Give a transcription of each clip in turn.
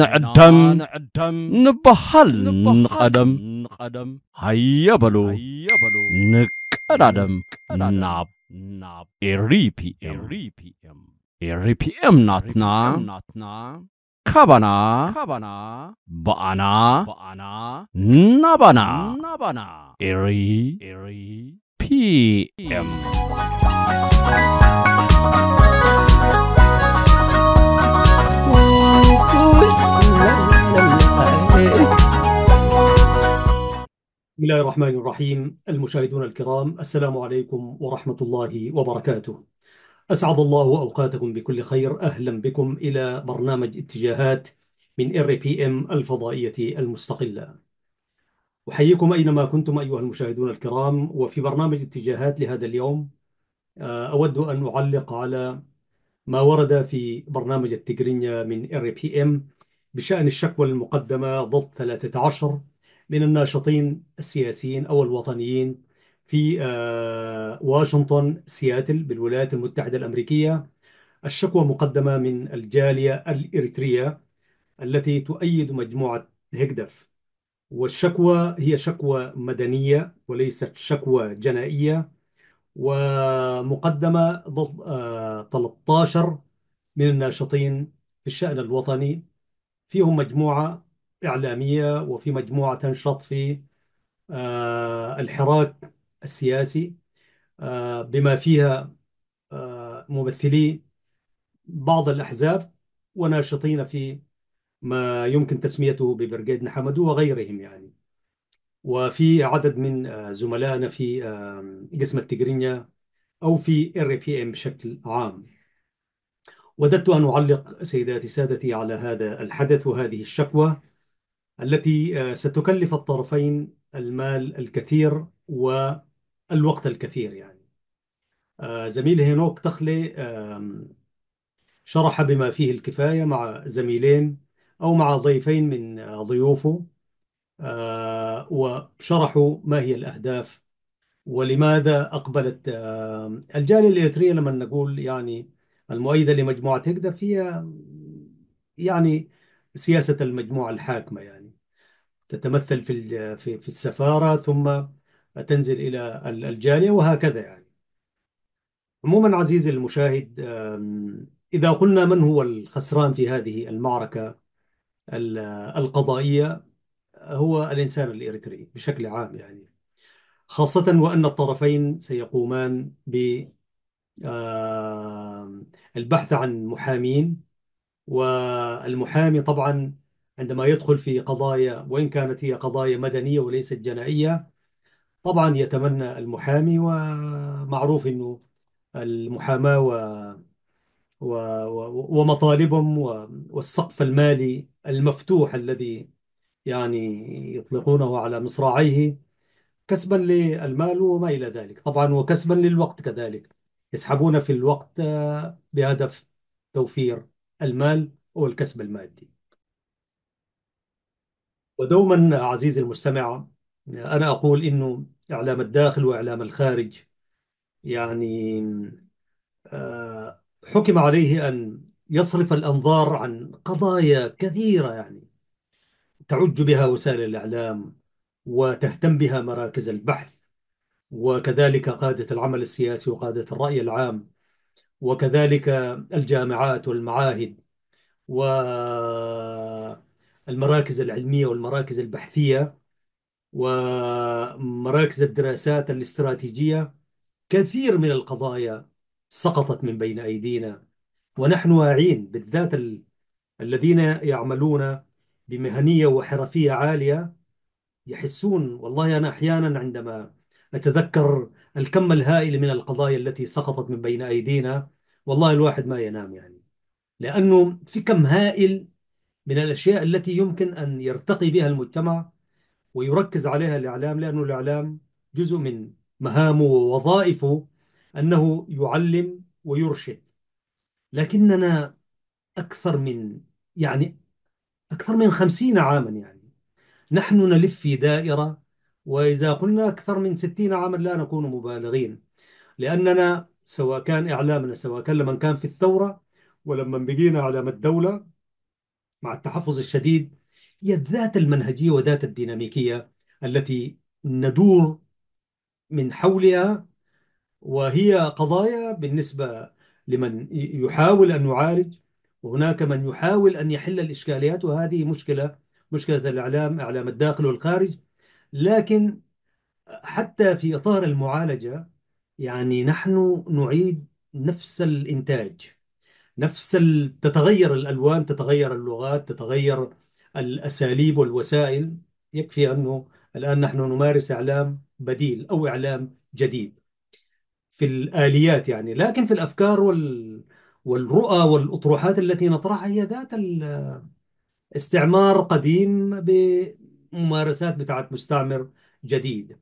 ንዕደም ንበሃል ንቐደም ሃየበሉ ንቀዳደም ናብ ኤሪፒኤም ኤሪፒኤም ናትና ካባና በኣና ናባና ኤሪ ፒኤም بسم الله الرحمن الرحيم المشاهدون الكرام السلام عليكم ورحمة الله وبركاته. أسعد الله أوقاتكم بكل خير أهلا بكم إلى برنامج اتجاهات من RPM الفضائية المستقلة. أحييكم أينما كنتم أيها المشاهدون الكرام وفي برنامج اتجاهات لهذا اليوم أود أن أعلق على ما ورد في برنامج التجرينيا من RPM بشأن الشكوى المقدمة ضد 13 من الناشطين السياسيين أو الوطنيين في واشنطن سياتل بالولايات المتحدة الأمريكية. الشكوى مقدمة من الجالية الإريترية التي تؤيد مجموعة هيجدف. والشكوى هي شكوى مدنية وليست شكوى جنائية ومقدمة ضد 13 من الناشطين في الشأن الوطني. فيهم مجموعة إعلامية وفي مجموعة تنشط في الحراك السياسي بما فيها ممثلي بعض الأحزاب وناشطين في ما يمكن تسميته ببرجيد نحمدو وغيرهم يعني. وفي عدد من زملائنا في قسم التجرينيا أو في إم بشكل عام. وددت أن أعلق سيداتي سادتي على هذا الحدث وهذه الشكوى التي ستكلف الطرفين المال الكثير والوقت الكثير يعني. زميل هينوك تخلي شرح بما فيه الكفاية مع زميلين أو مع ضيفين من ضيوفه وشرحوا ما هي الأهداف ولماذا أقبلت. الجالية الإريترية لما نقول يعني المؤيدة لمجموعة هكدف هي يعني سياسة المجموعة الحاكمة يعني. تتمثل في في السفارة ثم تنزل إلى الجالية وهكذا يعني. عموما عزيزي المشاهد إذا قلنا من هو الخسران في هذه المعركة القضائية هو الإنسان الإريتري بشكل عام يعني. خاصة وأن الطرفين سيقومان بالبحث عن محامين والمحامي طبعا عندما يدخل في قضايا وإن كانت هي قضايا مدنية وليست جنائية طبعا يتمنى المحامي ومعروف أنه المحاماة و... و... ومطالبهم والسقف المالي المفتوح الذي يعني يطلقونه على مصراعيه كسبا للمال وما إلى ذلك. طبعا وكسبا للوقت كذلك. يسحبون في الوقت بهدف توفير المال والكسب المادي. ودوما عزيزي المستمع أنا أقول إنه إعلام الداخل وإعلام الخارج يعني حكم عليه أن يصرف الأنظار عن قضايا كثيرة يعني تعج بها وسائل الإعلام وتهتم بها مراكز البحث وكذلك قادة العمل السياسي وقادة الرأي العام وكذلك الجامعات والمعاهد والمراكز العلمية والمراكز البحثية ومراكز الدراسات الاستراتيجية كثير من القضايا سقطت من بين أيدينا. ونحن واعين بالذات ال... الذين يعملون بمهنية وحرفية عالية يحسون والله أنا أحيانا عندما أتذكر الكم الهائل من القضايا التي سقطت من بين أيدينا والله الواحد ما ينام يعني. لأنه في كم هائل من الأشياء التي يمكن أن يرتقي بها المجتمع ويركز عليها الإعلام لأنه الإعلام جزء من مهامه ووظائفه أنه يعلم ويرشد. لكننا أكثر من يعني أكثر من خمسين عاما يعني. نحن نلف في دائرة وإذا قلنا أكثر من ستين عاما لا نكون مبالغين. لأننا سواء كان إعلامنا سواء كان لمن كان في الثورة ولما بقينا على الدولة مع التحفظ الشديد هي ذات المنهجية وذات الديناميكية التي ندور من حولها وهي قضايا بالنسبة لمن يحاول أن يعالج وهناك من يحاول أن يحل الإشكاليات وهذه مشكلة مشكلة الإعلام إعلام الداخل والخارج. لكن حتى في إطار المعالجة يعني نحن نعيد نفس الإنتاج. نفس ال... تتغير الألوان تتغير اللغات تتغير الأساليب والوسائل. يكفي أنه الآن نحن نمارس إعلام بديل أو إعلام جديد في الآليات يعني. لكن في الأفكار وال... والرؤى والأطروحات التي نطرحها هي ذات الاستعمار قديم بممارسات بتاعت مستعمر جديد.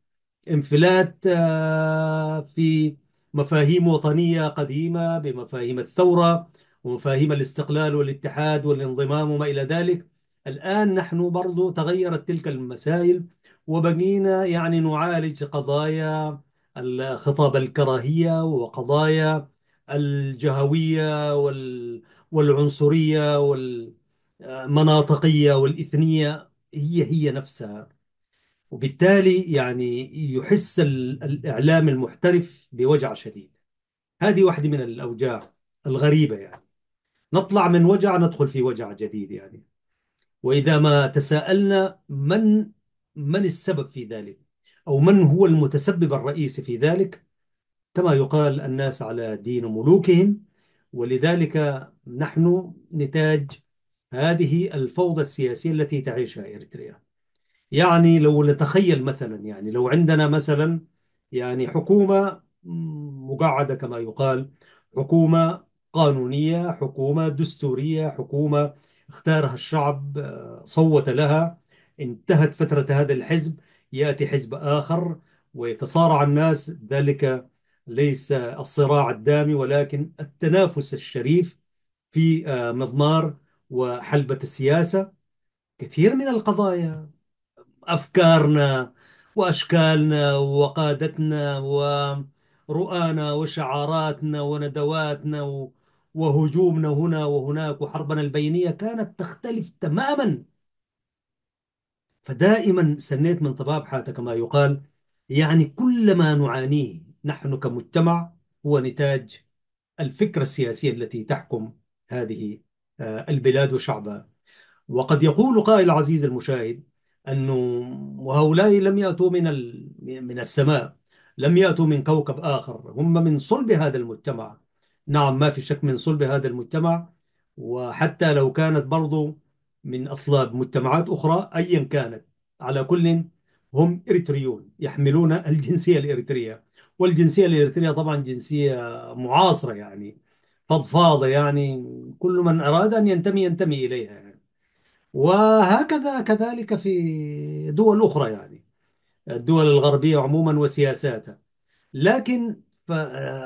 انفلات آه، في مفاهيم وطنية قديمة بمفاهيم الثورة ومفاهيم الاستقلال والاتحاد والانضمام وما إلى ذلك. الآن نحن برضو تغيرت تلك المسائل وبقينا يعني نعالج قضايا خطاب الكراهية وقضايا الجهوية وال والعنصرية والمناطقية والإثنية. هي هي نفسها. وبالتالي يعني يحس الإعلام المحترف بوجع شديد. هذه واحدة من الأوجاع الغريبة يعني. نطلع من وجع ندخل في وجع جديد يعني. وإذا ما تساءلنا من من السبب في ذلك؟ أو من هو المتسبب الرئيسي في ذلك؟ كما يقال الناس على دين ملوكهم. ولذلك نحن نتاج هذه الفوضى السياسية التي تعيشها إريتريا. يعني لو نتخيل مثلا يعني لو عندنا مثلا يعني حكومة مقعدة كما يقال حكومة قانونية حكومة دستورية حكومة اختارها الشعب آه، صوت لها. انتهت فترة هذا الحزب يأتي حزب آخر ويتصارع الناس. ذلك ليس الصراع الدامي ولكن التنافس الشريف في آه، مضمار وحلبة السياسة. كثير من القضايا أفكارنا وأشكالنا وقادتنا ورؤانا وشعاراتنا وندواتنا وهجومنا هنا وهناك وحربنا البينية كانت تختلف تماما. فدائما سنيت من طباب حاتة كما يقال يعني كل ما نعانيه نحن كمجتمع هو نتاج الفكرة السياسية التي تحكم هذه آه، البلاد وشعبها. وقد يقول قائل عزيز المشاهد أنه وهؤلاء لم يأتوا من من السماء لم يأتوا من كوكب آخر هم من صلب هذا المجتمع. نعم ما في شك من صلب هذا المجتمع وحتى لو كانت برضو من أصلاب مجتمعات أخرى أيا كانت على كل هم إريتريون يحملون الجنسية الإريترية والجنسية الإريترية طبعا جنسية معاصرة يعني فضفاضة يعني كل من أراد أن ينتمي ينتمي إليها يعني. وهكذا كذلك في دول أخرى يعني الدول الغربية عموما وسياساتها لكن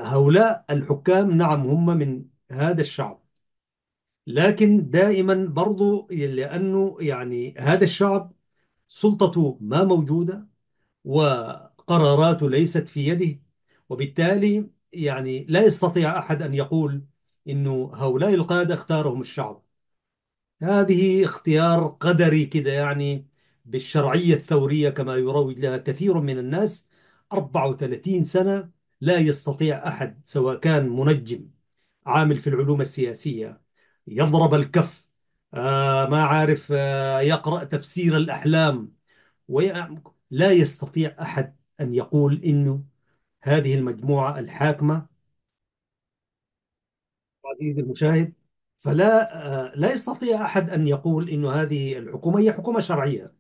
هؤلاء الحكام نعم هم من هذا الشعب. لكن دائما برضو لأنه يعني هذا الشعب سلطته ما موجودة وقراراته ليست في يده وبالتالي يعني لا يستطيع أحد أن يقول إنه هؤلاء القادة اختارهم الشعب. هذه اختيار قدري كده يعني بالشرعية الثورية كما يروج لها كثير من الناس 34 سنة لا يستطيع أحد سواء كان منجم عامل في العلوم السياسية يضرب الكف آه ما عارف آه يقرأ تفسير الأحلام لا يستطيع أحد أن يقول إنه هذه المجموعة الحاكمة. عزيزي المشاهد فلا آه لا يستطيع أحد أن يقول إنه هذه الحكومة هي حكومة شرعية.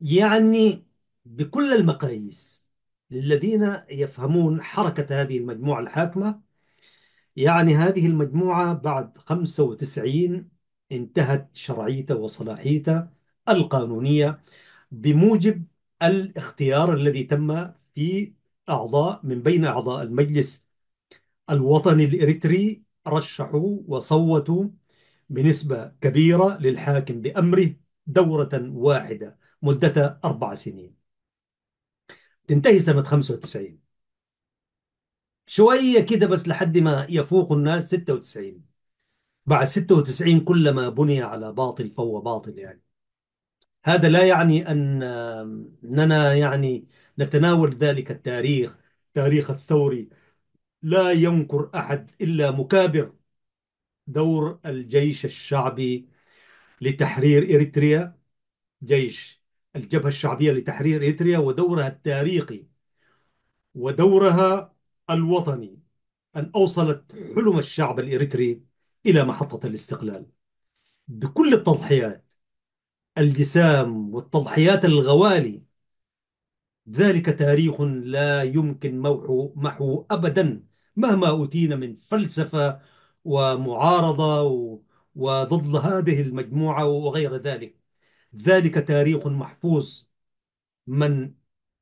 يعني بكل المقاييس للذين يفهمون حركة هذه المجموعة الحاكمة. يعني هذه المجموعة بعد 95 انتهت شرعيته وصلاحيته القانونية بموجب الاختيار الذي تم في أعضاء من بين أعضاء المجلس الوطني الإريتري رشحوا وصوتوا بنسبة كبيرة للحاكم بأمره دورة واحدة مدتها أربع سنين. تنتهي سنة 95 شوية كده بس لحد ما يفوق الناس 96 بعد 96 كلما بني على باطل فهو باطل يعني. هذا لا يعني أن أننا يعني نتناول ذلك التاريخ تاريخ الثوري. لا ينكر أحد إلا مكابر دور الجيش الشعبي لتحرير إريتريا جيش الجبهة الشعبية لتحرير إريتريا ودورها التاريخي ودورها الوطني أن أوصلت حلم الشعب الإريتري إلى محطة الاستقلال. بكل التضحيات الجسام والتضحيات الغوالي ذلك تاريخ لا يمكن موحو محو أبدا مهما أوتينا من فلسفة ومعارضة وضد هذه المجموعة وغير ذلك. ذلك تاريخ محفوظ. من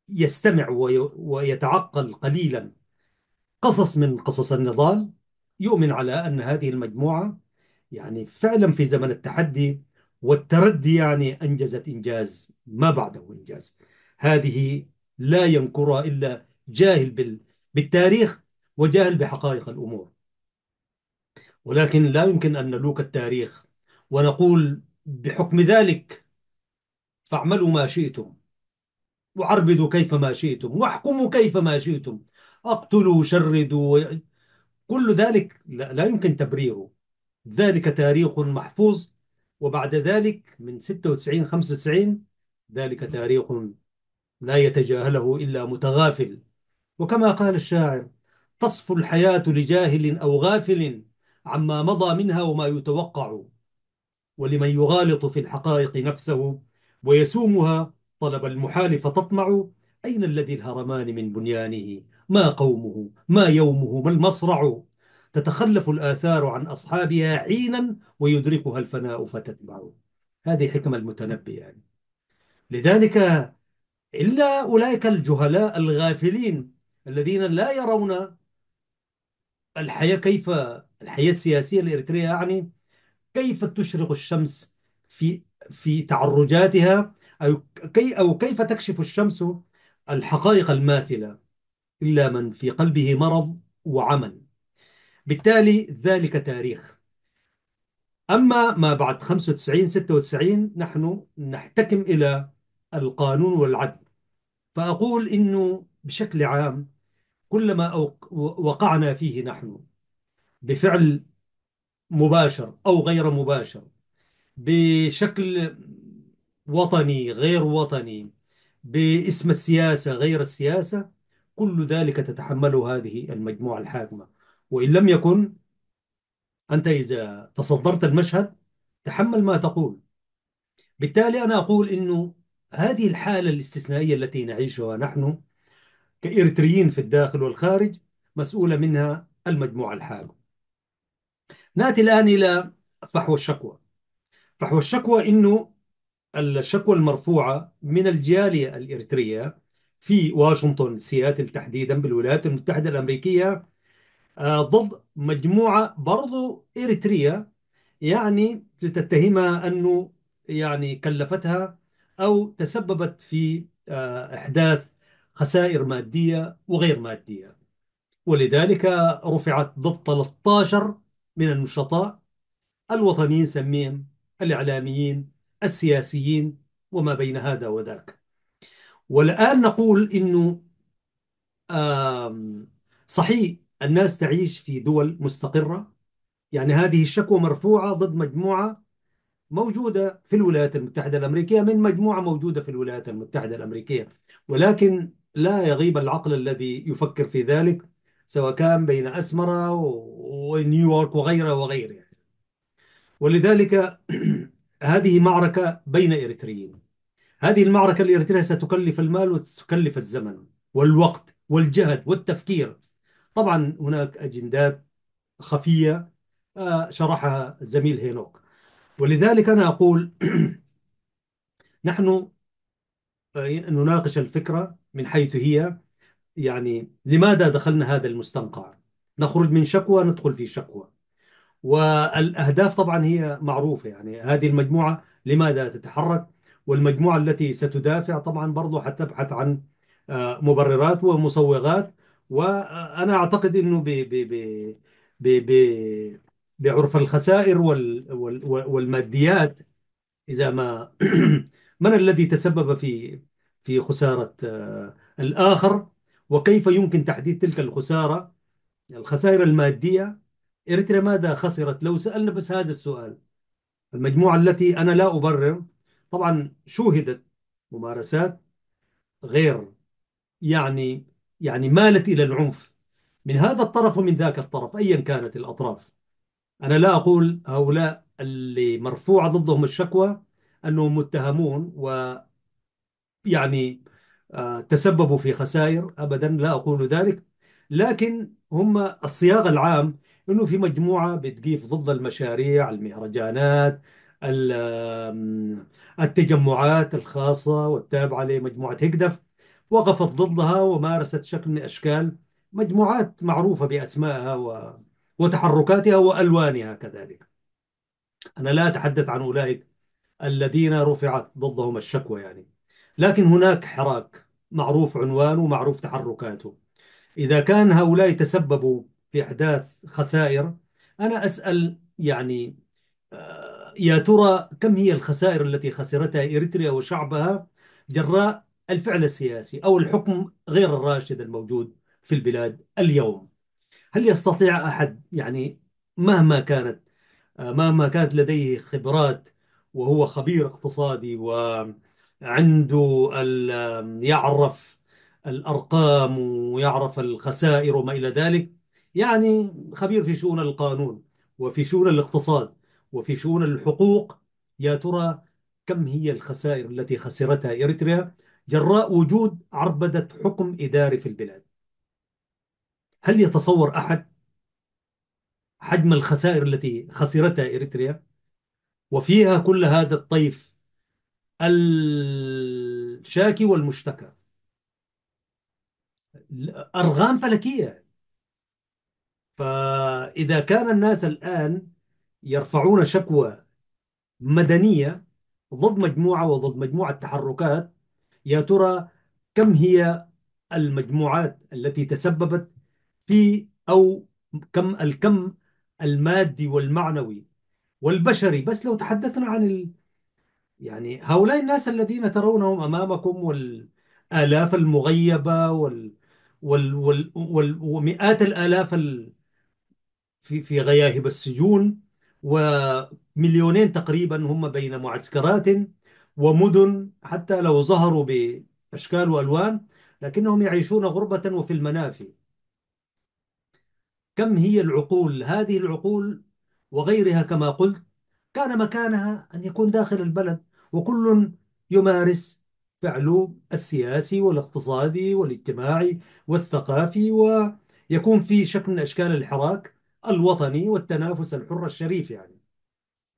يستمع وي- ويتعقل قليلا قصص من قصص النضال يؤمن على أن هذه المجموعة يعني فعلا في زمن التحدي والتردي يعني أنجزت إنجاز ما بعده إنجاز. هذه لا ينكرها إلا جاهل بال- بالتاريخ وجاهل بحقائق الأمور. ولكن لا يمكن أن نلوك التاريخ ونقول بحكم ذلك فاعملوا ما شئتم. وعربدوا كيف ما شئتم. واحكموا كيف ما شئتم. اقتلوا شردوا. كل ذلك لا, لا يمكن تبريره. ذلك تاريخ محفوظ. وبعد ذلك من 96 95 ذلك تاريخ لا يتجاهله إلا متغافل. وكما قال الشاعر تصفو الحياة لجاهل أو غافل عما مضى منها وما يتوقع. ولمن يغالط في الحقائق نفسه ويسومها طلب المحال فتطمع أين الذي الهرمان من بنيانه؟ ما قومه؟ ما يومه؟ ما المصرع؟ تتخلف الآثار عن أصحابها حينا ويدركها الفناء فتتبع. هذه حكمة المتنبي يعني. لذلك إلا أولئك الجهلاء الغافلين الذين لا يرون الحياة كيف الحياة السياسية الإريترية يعني كيف تشرق الشمس في في تعرجاتها أو كي أو كيف تكشف الشمس الحقائق الماثلة؟ إلا من في قلبه مرض وعمل. بالتالي ذلك تاريخ. أما ما بعد 95 96 نحن نحتكم إلى القانون والعدل. فأقول إنه بشكل عام كلما وقعنا فيه نحن بفعل مباشر أو غير مباشر بشكل وطني غير وطني باسم السياسة غير السياسة كل ذلك تتحمله هذه المجموعة الحاكمة. وإن لم يكن أنت إذا تصدرت المشهد تحمل ما تقول. بالتالي أنا أقول إنه هذه الحالة الاستثنائية التي نعيشها نحن كإريتريين في الداخل والخارج مسؤولة منها المجموعة الحاكمة. نأتي الآن إلى فحوى الشكوى. فحوى الشكوى إنه الشكوى المرفوعة من الجالية الإريترية في واشنطن سياتل تحديدا بالولايات المتحدة الأمريكية آه، ضد مجموعة برضو إريترية يعني تتهمها أنه يعني كلفتها أو تسببت في آه، إحداث خسائر مادية وغير مادية. ولذلك رفعت ضد 13 من النشطاء الوطنيين سميهم الإعلاميين السياسيين وما بين هذا وذاك. والآن نقول إنه صحيح الناس تعيش في دول مستقرة. يعني هذه الشكوى مرفوعة ضد مجموعة موجودة في الولايات المتحدة الأمريكية من مجموعة موجودة في الولايات المتحدة الأمريكية. ولكن لا يغيب العقل الذي يفكر في ذلك سواء كان بين أسمرة ونيويورك وغيره يعني. ولذلك هذه معركة بين إريتريين. هذه المعركة الإريترية ستكلف المال وتكلف الزمن والوقت والجهد والتفكير. طبعا هناك أجندات خفية آه، شرحها زميل هينوك. ولذلك أنا أقول نحن آه، نناقش الفكرة من حيث هي. يعني لماذا دخلنا هذا المستنقع؟ نخرج من شكوى ندخل في شكوى. والأهداف طبعا هي معروفة يعني هذه المجموعة لماذا تتحرك؟ والمجموعة التي ستدافع طبعا برضو حتبحث عن آه، مبررات ومسوغات وأنا أعتقد أنه ب ب ب ب ب بعرف الخسائر وال وال والماديات إذا ما من الذي تسبب في في خسارة آه، الآخر؟ وكيف يمكن تحديد تلك الخسارة؟ الخسائر المادية إريتريا ماذا خسرت؟ لو سألنا بس هذا السؤال. المجموعة التي أنا لا أبرر طبعا شوهدت ممارسات غير يعني يعني مالت إلى العنف. من هذا الطرف ومن ذاك الطرف أيا كانت الأطراف. أنا لا أقول هؤلاء اللي مرفوعة ضدهم الشكوى أنهم متهمون ويعني آه، تسببوا في خسائر أبدا لا أقول ذلك. لكن هم الصياغة العام أنه في مجموعة بتقيف ضد المشاريع المهرجانات التجمعات الخاصة والتابعة لمجموعة هكدف وقفت ضدها ومارست شكل من أشكال مجموعات معروفة بأسمائها و... وتحركاتها وألوانها كذلك. أنا لا أتحدث عن أولئك الذين رفعت ضدهم الشكوى يعني. لكن هناك حراك معروف عنوانه ومعروف تحركاته. إذا كان هؤلاء تسببوا في إحداث خسائر. أنا أسأل يعني آه، يا ترى كم هي الخسائر التي خسرتها إريتريا وشعبها جراء الفعل السياسي أو الحكم غير الراشد الموجود في البلاد اليوم؟ هل يستطيع أحد يعني مهما كانت آه، مهما كانت لديه خبرات وهو خبير اقتصادي وعنده يعرف الأرقام ويعرف الخسائر وما إلى ذلك يعني خبير في شؤون القانون وفي شؤون الاقتصاد وفي شؤون الحقوق. يا ترى كم هي الخسائر التي خسرتها إريتريا جراء وجود عربدة حكم إداري في البلاد؟ هل يتصور أحد حجم الخسائر التي خسرتها إريتريا؟ وفيها كل هذا الطيف الشاكي والمشتكى. أرغام فلكية. فإذا كان الناس الآن يرفعون شكوى مدنية ضد مجموعة وضد مجموعة تحركات يا ترى كم هي المجموعات التي تسببت في أو كم الكم المادي والمعنوي والبشري؟ بس لو تحدثنا عن ال... يعني هؤلاء الناس الذين ترونهم أمامكم والآلاف المغيبة وال... وال... وال... وال... ومئات الآلاف ال... في في غياهب السجون ومليونين تقريبا هم بين معسكرات ومدن حتى لو ظهروا بأشكال وألوان لكنهم يعيشون غربة وفي المنافي. كم هي العقول؟ هذه العقول وغيرها كما قلت كان مكانها أن يكون داخل البلد وكل يمارس فعله السياسي والاقتصادي والاجتماعي والثقافي ويكون في شكل من أشكال الحراك. الوطني والتنافس الحر الشريف يعني.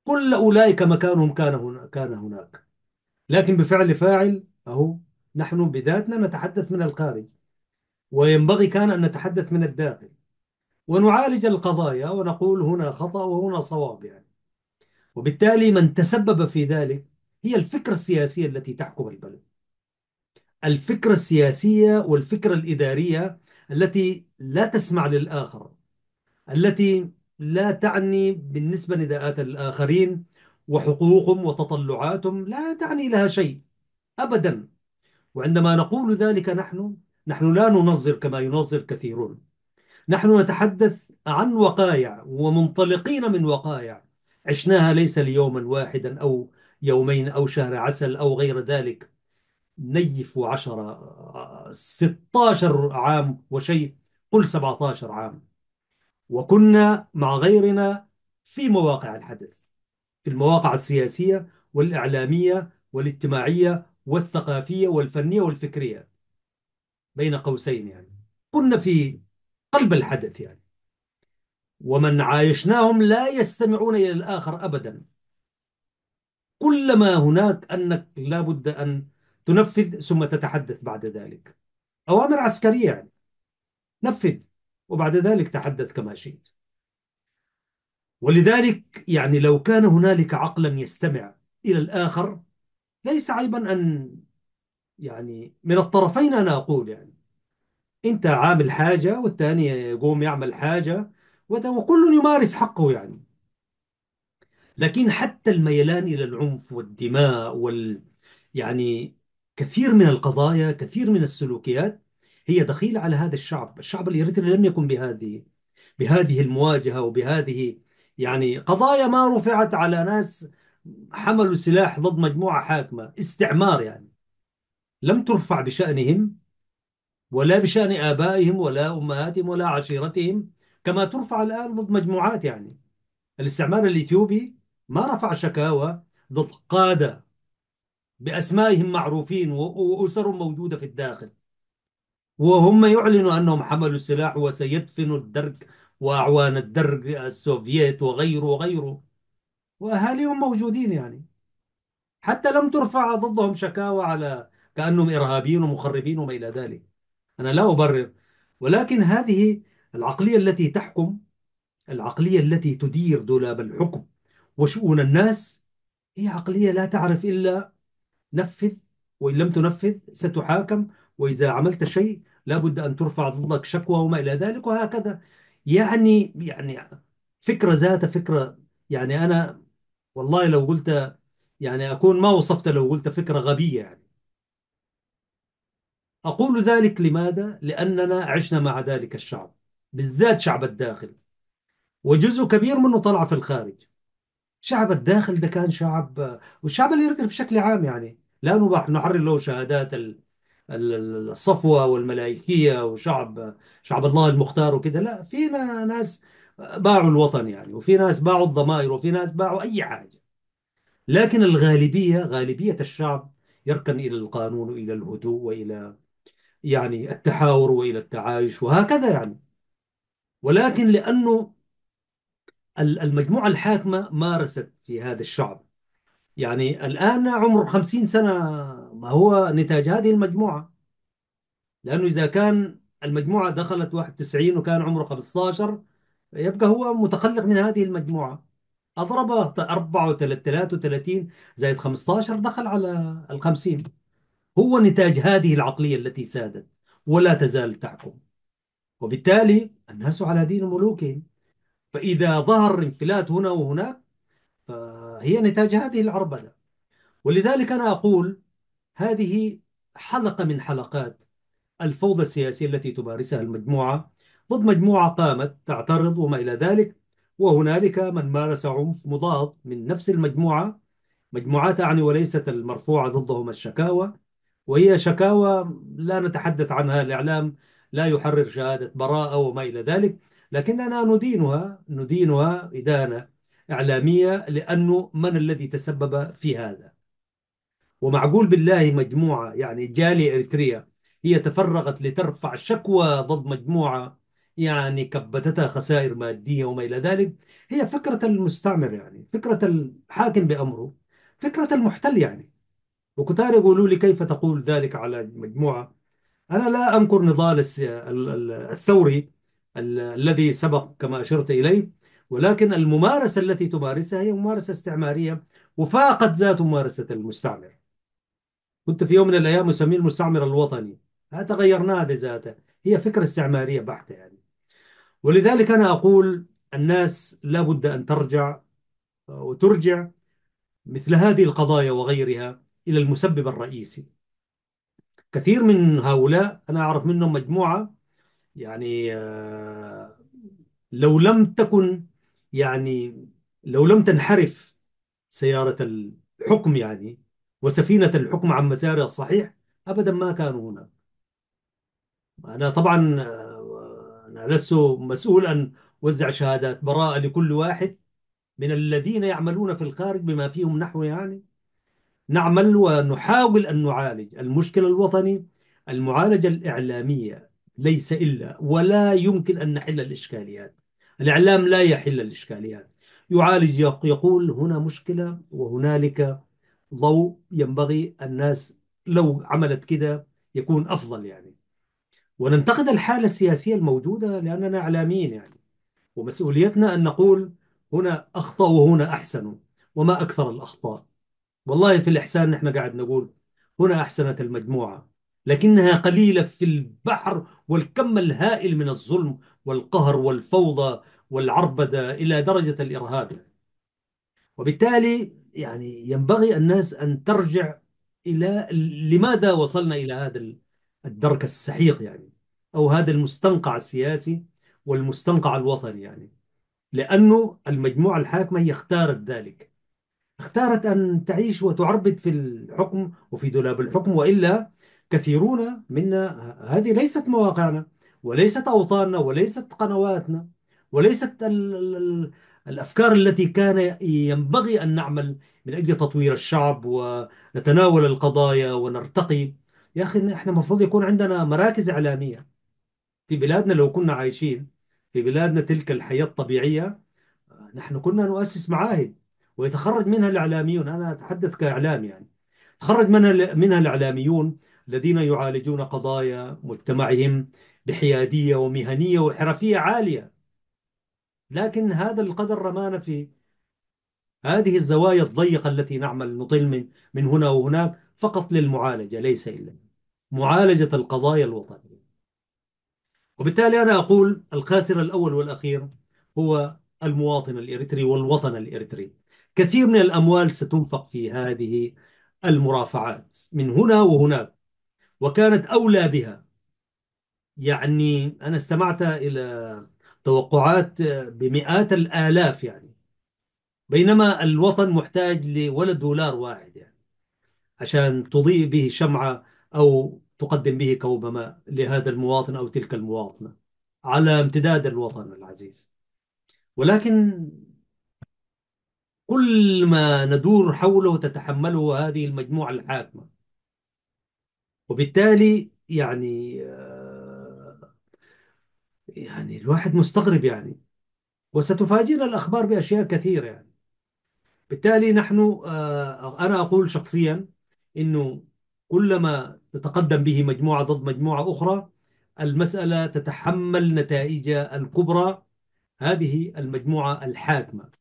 كل أولئك مكانهم كان هنا كان هناك. لكن بفعل فاعل أهو نحن بذاتنا نتحدث من الخارج وينبغي كان أن نتحدث من الداخل. ونعالج القضايا ونقول هنا خطأ وهنا صواب يعني. وبالتالي من تسبب في ذلك هي الفكرة السياسية التي تحكم البلد. الفكرة السياسية والفكرة الإدارية التي لا تسمع للآخر. التي لا تعني بالنسبة لنداءات الآخرين وحقوقهم وتطلعاتهم لا تعني لها شيء أبدا. وعندما نقول ذلك نحن نحن لا ننظر كما ينظر كثيرون. نحن نتحدث عن وقائع ومنطلقين من وقائع عشناها ليس ليوما واحدا أو يومين أو شهر عسل أو غير ذلك. نيف عشرة ستاشر عام وشيء قل سبعة عشر عام. وكنا مع غيرنا في مواقع الحدث في المواقع السياسية والإعلامية والاجتماعية والثقافية والفنية والفكرية بين قوسين يعني. كنا في قلب الحدث يعني. ومن عايشناهم لا يستمعون إلى الآخر أبدا. كلما هناك أنك لابد أن تنفذ ثم تتحدث بعد ذلك. أوامر عسكرية يعني. نفذ. وبعد ذلك تحدث كما شئت. ولذلك يعني لو كان هنالك عقلا يستمع إلى الآخر ليس عيبا أن يعني من الطرفين أنا أقول يعني أنت عامل حاجة والثاني يقوم يعمل حاجة وكل يمارس حقه يعني. لكن حتى الميلان إلى العنف والدماء وال يعني كثير من القضايا كثير من السلوكيات هي دخيلة على هذا الشعب الشعب الإريتري لم يكن بهذه بهذه المواجهة وبهذه يعني قضايا ما رفعت على ناس حملوا سلاح ضد مجموعة حاكمة استعمار يعني. لم ترفع بشأنهم ولا بشأن آبائهم ولا أمهاتهم ولا عشيرتهم كما ترفع الآن ضد مجموعات يعني. الاستعمار الإثيوبي ما رفع شكاوى ضد قادة بأسمائهم معروفين وأسر موجودة في الداخل. وهم يعلنوا أنهم حملوا السلاح وسيدفنوا الدرك وأعوان الدرك السوفييت وغيره وغيره. وأهاليهم موجودين يعني. حتى لم ترفع ضدهم شكاوى على كأنهم إرهابيين ومخربين وما إلى ذلك. أنا لا أبرر. ولكن هذه العقلية التي تحكم العقلية التي تدير دولاب الحكم وشؤون الناس هي عقلية لا تعرف إلا نفذ وإن لم تنفذ ستحاكم وإذا عملت شيء لابد أن ترفع ضدك شكوى وما إلى ذلك وهكذا. يعني يعني فكرة ذات فكرة يعني أنا والله لو قلت يعني أكون ما وصفت لو قلت فكرة غبية يعني. أقول ذلك لماذا؟ لأننا عشنا مع ذلك الشعب بالذات شعب الداخل. وجزء كبير منه طلع في الخارج. شعب الداخل ده كان شعب والشعب الإيرتري بشكل عام يعني. لا نحرر له شهادات ال- الصفوة والملائكية وشعب شعب الله المختار وكده. لا فينا ناس باعوا الوطن يعني وفي ناس باعوا الضمائر وفي ناس باعوا أي حاجة. لكن الغالبية غالبية الشعب يركن إلى القانون وإلى الهدوء وإلى يعني التحاور وإلى التعايش وهكذا يعني. ولكن لأنه ال- المجموعة الحاكمة مارست في هذا الشعب. يعني الآن عمر خمسين سنة ما هو نتاج هذه المجموعة؟ لأنه إذا كان المجموعة دخلت 91 وكان عمره 15 يبقى هو متخلق من هذه المجموعة. أضرب 4 33 زائد 15 دخل على ال 50 هو نتاج هذه العقلية التي سادت ولا تزال تحكم. وبالتالي الناس على دين ملوكهم. فإذا ظهر انفلات هنا وهناك فهي نتاج هذه العربدة. ولذلك أنا أقول هذه حلقة من حلقات الفوضى السياسية التي تمارسها المجموعة ضد مجموعة قامت تعترض وما إلى ذلك وهنالك من مارس عنف مضاد من نفس المجموعة. مجموعات أعني وليست المرفوعة ضدهم الشكاوى وهي شكاوى لا نتحدث عنها الإعلام لا يحرر شهادة براءة وما إلى ذلك لكننا ندينها ندينها إدانة. إعلامية لأنه من الذي تسبب في هذا. ومعقول بالله مجموعة يعني جالية إريتريا هي تفرغت لترفع شكوى ضد مجموعة يعني كبتتها خسائر مادية وما إلى ذلك. هي فكرة المستعمر يعني فكرة الحاكم بأمره فكرة المحتل يعني. وكتار يقولوا لي كيف تقول ذلك على مجموعة؟ أنا لا أنكر نضال الثوري ال- الذي سبق كما أشرت إليه. ولكن الممارسة التي تمارسها هي ممارسة استعمارية وفاقت ذات ممارسة المستعمر. كنت في يوم من الأيام أسميه المستعمر الوطني. هذا غيرناه بذاته. هي فكرة استعمارية بحتة يعني. ولذلك أنا أقول الناس لا بد أن ترجع وترجع مثل هذه القضايا وغيرها إلى المسبب الرئيسي. كثير من هؤلاء أنا أعرف منهم مجموعة يعني آه، لو لم تكن يعني لو لم تنحرف سيارة الحكم يعني وسفينة الحكم عن مسارها الصحيح أبدا ما كانوا هنا أنا طبعا آه، أنا لست مسؤول أن أوزع شهادات براءة لكل واحد من الذين يعملون في الخارج بما فيهم نحو يعني. نعمل ونحاول أن نعالج. المشكلة الوطني المعالجة الإعلامية ليس إلا ولا يمكن أن نحل الإشكاليات. الإعلام لا يحل الإشكاليات. يعالج يقول هنا مشكلة وهنالك ضوء ينبغي الناس لو عملت كده يكون أفضل يعني. وننتقد الحالة السياسية الموجودة لأننا إعلاميين يعني. ومسؤوليتنا أن نقول هنا أخطأوا وهنا أحسنوا وما أكثر الأخطاء. والله في الإحسان نحن قاعد نقول هنا أحسنت المجموعة. لكنها قليلة في البحر والكم الهائل من الظلم والقهر والفوضى والعربدة إلى درجة الإرهاب. وبالتالي يعني ينبغي الناس أن ترجع إلى لماذا وصلنا إلى هذا الدرك السحيق يعني أو هذا المستنقع السياسي والمستنقع الوطني يعني. لأنه المجموعة الحاكمة هي اختارت ذلك. اختارت أن تعيش وتعربد في الحكم وفي دولاب الحكم وإلا كثيرون منا هذه ليست مواقعنا وليست أوطاننا وليست قنواتنا وليست ال ال الأفكار التي كان ينبغي أن نعمل من أجل تطوير الشعب ونتناول القضايا ونرتقي. يا أخي إحنا المفروض يكون عندنا مراكز إعلامية. في بلادنا لو كنا عايشين في بلادنا تلك الحياة الطبيعية نحن كنا نؤسس معاهد ويتخرج منها الإعلاميون. أنا أتحدث كإعلام يعني. تخرج منها منها الإعلاميون الذين يعالجون قضايا مجتمعهم بحيادية ومهنية وحرفية عالية. لكن هذا القدر رمانا في هذه الزوايا الضيقة التي نعمل نطل من هنا وهناك فقط للمعالجة ليس إلا معالجة القضايا الوطنية. وبالتالي أنا أقول الخاسر الأول والأخير هو المواطن الإريتري والوطن الإريتري. كثير من الأموال ستنفق في هذه المرافعات من هنا وهناك. وكانت أولى بها. يعني أنا استمعت إلى توقعات بمئات الآلاف يعني. بينما الوطن محتاج لولا دولار واحد يعني عشان تضيء به شمعة أو تقدم به كوب ماء لهذا المواطن أو تلك المواطنة على امتداد الوطن العزيز. ولكن كل ما ندور حوله تتحمله هذه المجموعة الحاكمة وبالتالي يعني آه، يعني الواحد مستغرب يعني. وستفاجئنا الأخبار بأشياء كثيرة يعني. بالتالي نحن آه، أنا أقول شخصيا أنه كلما تتقدم به مجموعة ضد مجموعة أخرى المسألة تتحمل نتائجها الكبرى هذه المجموعة الحاكمة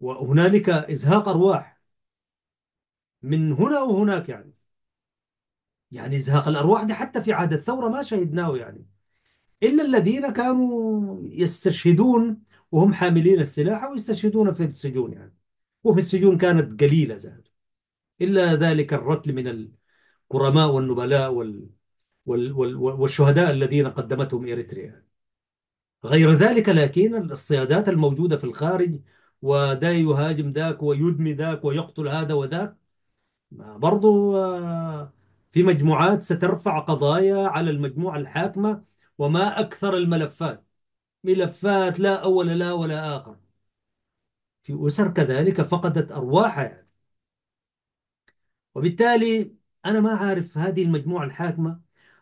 وهنالك إزهاق أرواح من هنا وهناك يعني. يعني إزهاق الأرواح ده حتى في عهد الثورة ما شهدناه يعني. إلا الذين كانوا يستشهدون وهم حاملين السلاح أو يستشهدون في السجون يعني. وفي السجون كانت قليلة زاد. إلا ذلك الرتل من الكرماء والنبلاء وال وال وال والشهداء الذين قدمتهم إريتريا. غير ذلك لكن الصيادات الموجودة في الخارج ودا يهاجم ذاك ويدمي ذاك ويقتل هذا وذاك برضو آه، في مجموعات سترفع قضايا على المجموعة الحاكمة وما أكثر الملفات. ملفات لا أول لا ولا آخر. في أسر كذلك فقدت أرواحها يعني. وبالتالي أنا ما عارف هذه المجموعة الحاكمة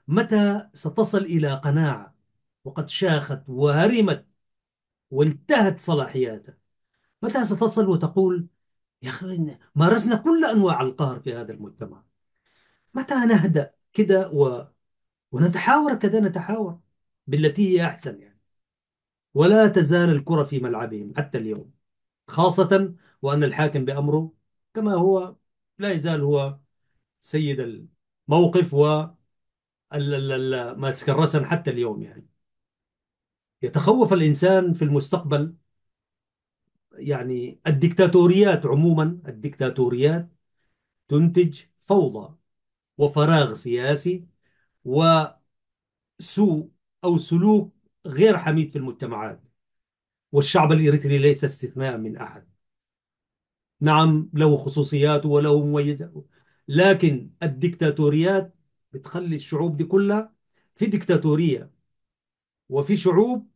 متى ستصل إلى قناعة وقد شاخت وهرمت وانتهت صلاحياتها. متى ستصل وتقول يا أخي مارسنا كل أنواع القهر في هذا المجتمع؟ متى نهدأ كده و... ونتحاور كذا نتحاور بالتي هي أحسن يعني. ولا تزال الكرة في ملعبهم حتى اليوم خاصة وأن الحاكم بأمره كما هو لا يزال هو سيد الموقف و ماسك الرسن حتى اليوم يعني. يتخوف الإنسان في المستقبل يعني الدكتاتوريات عموما الدكتاتوريات تنتج فوضى وفراغ سياسي وسوء أو سلوك غير حميد في المجتمعات. والشعب الإريتري ليس استثناء من أحد. نعم له خصوصياته وله مميزاته لكن الدكتاتوريات بتخلي الشعوب دي كلها في دكتاتورية. وفي شعوب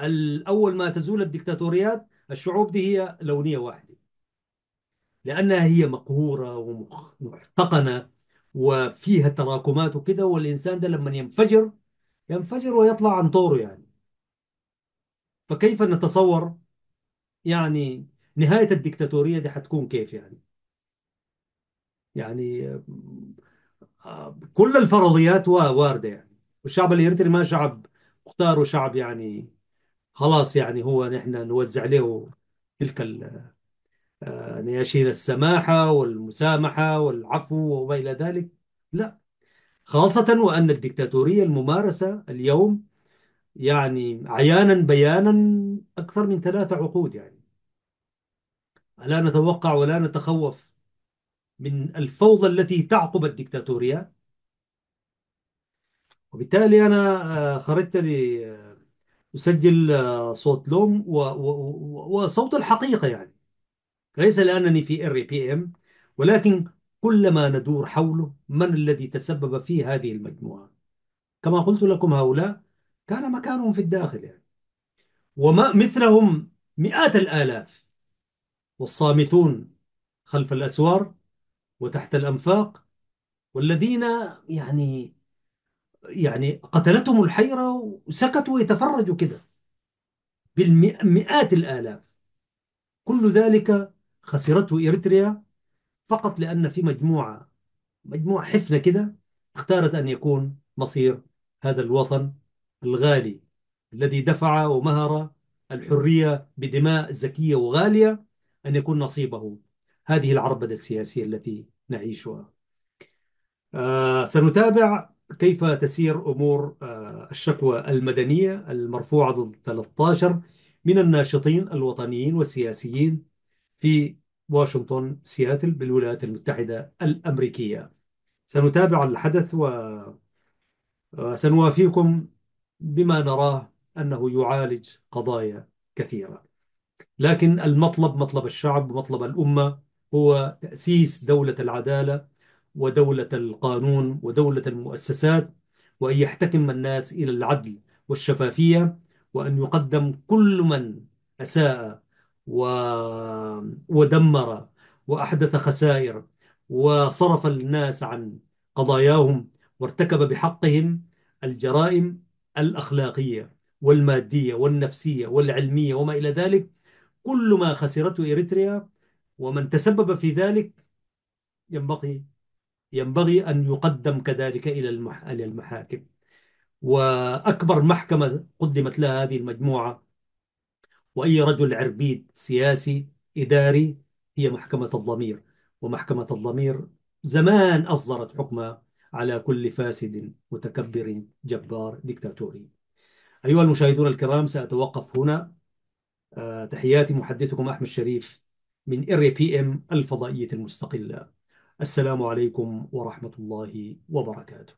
الأول ما تزول الدكتاتوريات الشعوب دي هي لونية واحدة. لأنها هي مقهورة ومحتقنة. وفيها تراكمات وكده والإنسان ده لما ينفجر ينفجر ويطلع عن طوره يعني. فكيف نتصور؟ يعني نهاية الدكتاتورية دي حتكون كيف يعني؟ يعني كل الفرضيات واردة يعني. والشعب الإريتري ما شعب مختار وشعب يعني خلاص يعني هو نحن نوزع له تلك آه، نياشين السماحة والمسامحة والعفو وما إلى ذلك. لا. خاصة وأن الدكتاتورية الممارسة اليوم يعني عيانا بيانا أكثر من ثلاثة عقود يعني. لا نتوقع ولا نتخوف من الفوضى التي تعقب الدكتاتوريات. وبالتالي أنا آه، خرجت لأسجل آه، صوت لوم وصوت الحقيقة يعني. ليس لأنني في ERIPM ولكن كلما ندور حوله من الذي تسبب في هذه المجموعة. كما قلت لكم هؤلاء كان مكانهم في الداخل يعني. وما مثلهم مئات الآلاف. والصامتون خلف الأسوار وتحت الأنفاق والذين يعني يعني قتلتهم الحيرة وسكتوا يتفرجوا كده. بالمئات الآلاف. كل ذلك خسرته إريتريا فقط لأن في مجموعة مجموعة حفنة كده اختارت أن يكون مصير هذا الوطن الغالي الذي دفع ومهر الحرية بدماء زكية وغالية أن يكون نصيبه. هذه العربدة السياسية التي نعيشها. آه سنتابع كيف تسير أمور آه الشكوى المدنية المرفوعة ضد 13 من الناشطين الوطنيين والسياسيين في واشنطن سياتل بالولايات المتحدة الأمريكية. سنتابع الحدث وسنوافيكم بما نراه أنه يعالج قضايا كثيرة. لكن المطلب مطلب الشعب ومطلب الأمة هو تأسيس دولة العدالة ودولة القانون ودولة المؤسسات وأن يحتكم الناس إلى العدل والشفافية وأن يقدم كل من أساء و... ودمر وأحدث خسائر وصرف الناس عن قضاياهم وارتكب بحقهم الجرائم الأخلاقية والمادية والنفسية والعلمية وما إلى ذلك. كل ما خسرته إريتريا ومن تسبب في ذلك ينبغي ينبغي أن يقدم كذلك إلى المح... إلى المحاكم. وأكبر محكمة قدمت لها هذه المجموعة وأي رجل عربيد سياسي إداري هي محكمة الضمير ومحكمة الضمير زمان أصدرت حكمها على كل فاسد متكبر جبار ديكتاتوري. أيها المشاهدون الكرام سأتوقف هنا. آه، تحياتي محدثكم أحمد شريف من ERIPM الفضائية المستقلة. السلام عليكم ورحمة الله وبركاته.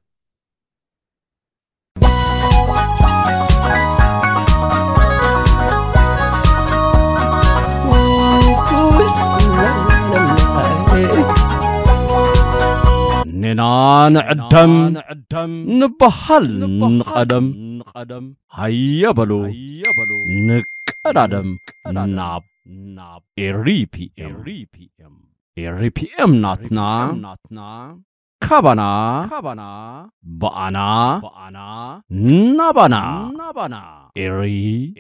ننا نعدم نبحل نقدم. هيا بلو. نقدم. ناب. إريبي إم إريبي إم ناتنا. كبنا بأنا. نبنا إري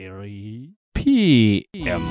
بي إم